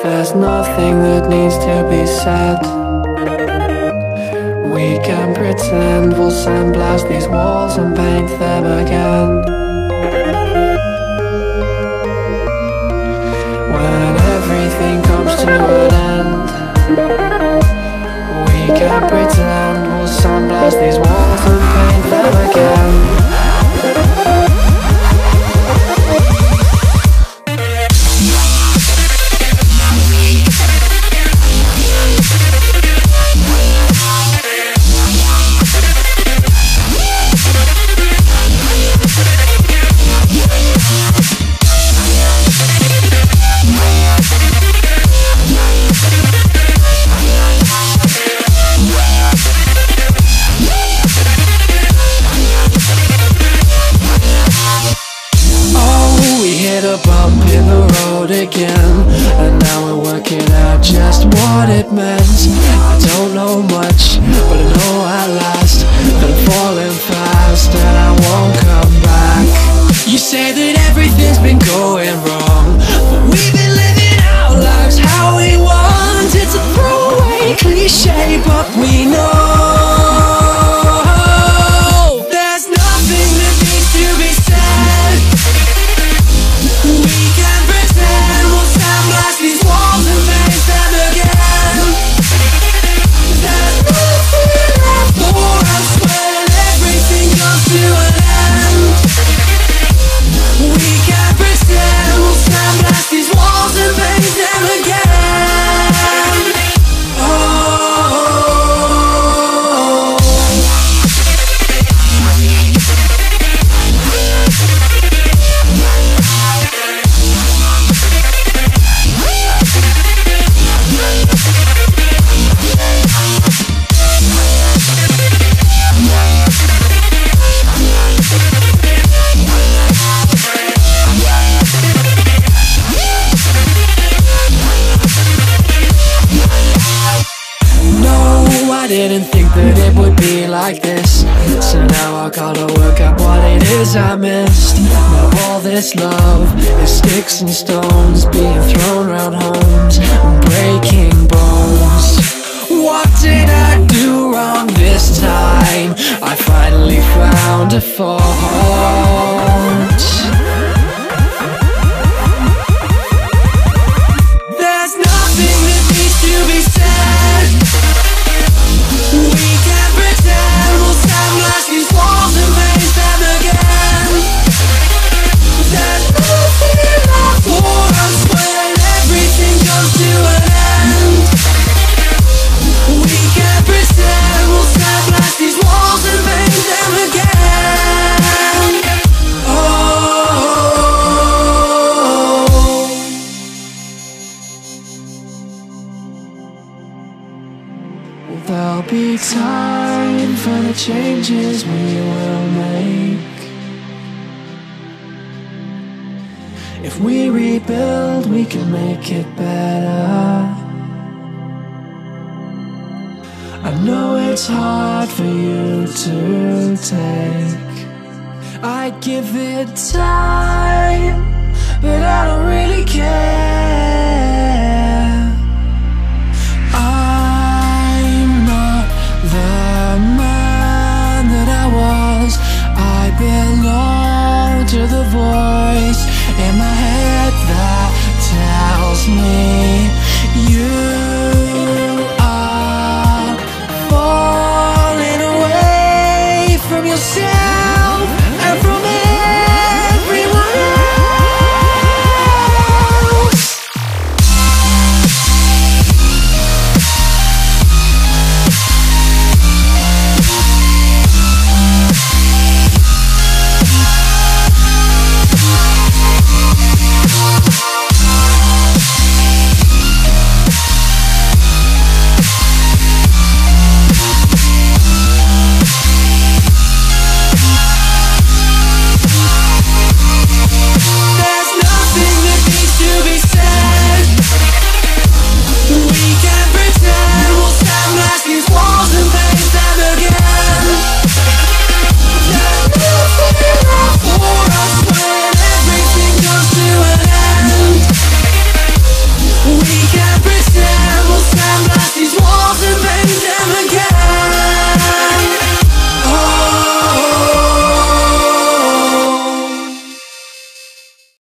There's nothing that needs to be said. We can pretend we'll sandblast these walls and paint them again. When everything comes to an end We can pretend we'll sandblast these walls the road again. And now we're working out just what it meant. I don't know much, but I know at last. That I'm falling fast and I won't come back. You say that everything's been going wrong But we've been living our lives how we want. It's a throwaway cliche, but we know didn't think that it would be like this. So now I gotta work out what it is I missed. Now all this love is sticks and stones Being thrown around homes and breaking bones. What did I do wrong this time? I finally found a fault Time for the changes we will make. If we rebuild, we can make it better. I know it's hard for you to take. I give it time, but I don't.